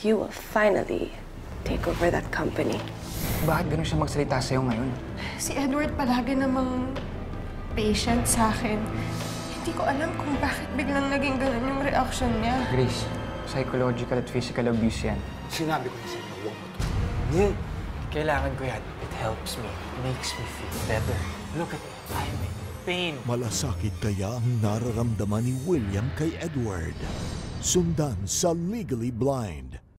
you will finally take over that company. Bakit ganun siya magsalita sa'yo ngayon? Si Edward palagi namang patient sa akin. Hindi ko alam kung bakit biglang naging ganun yung reaction niya. Grace, psychological at physical abuse yan. Sinabi ko na sa'yo, huwag mo to. Hmm. Kailangan ko yan. It helps me. It makes me feel better. Look at me. I'm in pain. Malasakit kaya ang nararamdaman ni William kay Edward. Sundan sa Legally Blind.